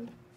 Ooh.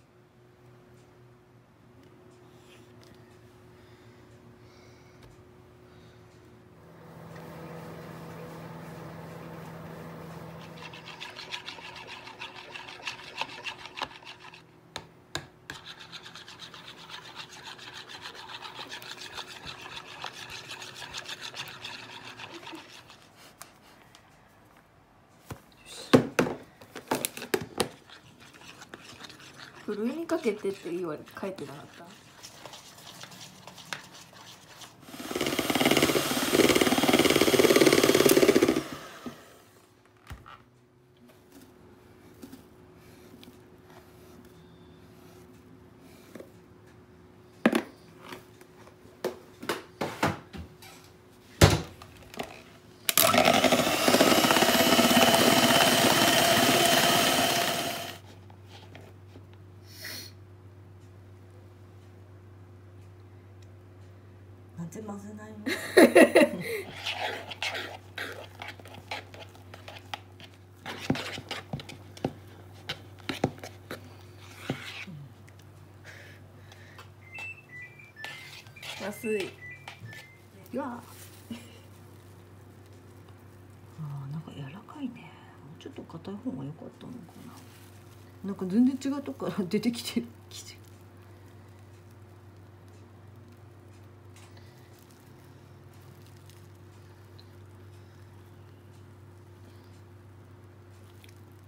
ふるいにかけてって言われて書いてなかった？なぜ混ぜないの安い。うわ。あーなんか柔らかいね。ちょっと硬い方が良かったのかな。なんか全然違うとこから出てきてる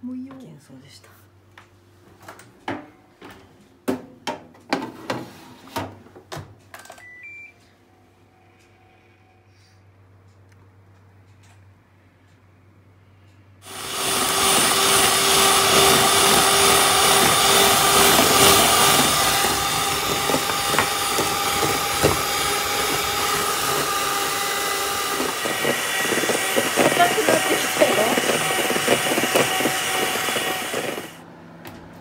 もういいよ。幻想でした硬くなってきたよ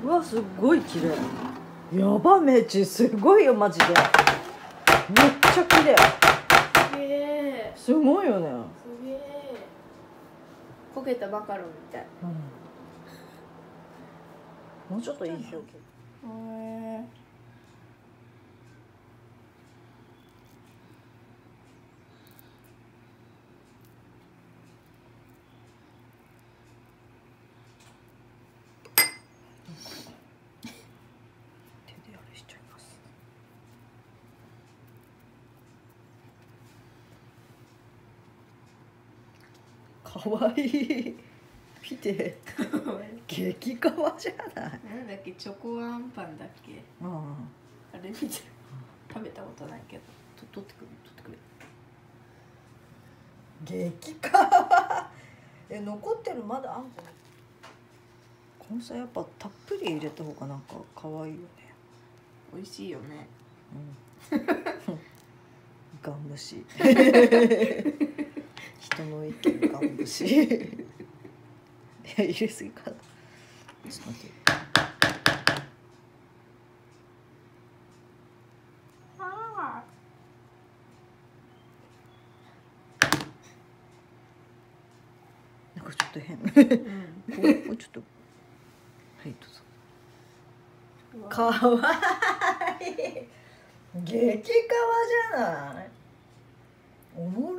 うわすっごい綺麗。やばめちすごいよマジで。めっちゃ綺麗。すごいよね、すげえ。焦げたマカロンみたい。もうちょっといい表現。へえ手であれしちゃいますかわい。い見て。激かわじゃない。なんだっけ？チョコあんパンだっけ？ああれ見て食べたことないけど。と取ってくる取ってくれ激かわえ残ってるまだあんこ？このさやっぱたっぷり入れた方がなんか可愛いよね。美味しいよね。うん。ガン虫人の意見ガン虫い。や入れすぎかな。ちょっと待って。あなんかちょっと変。うん。うこうちょっと。はいどうぞ。かわいい。激かわじゃない？おも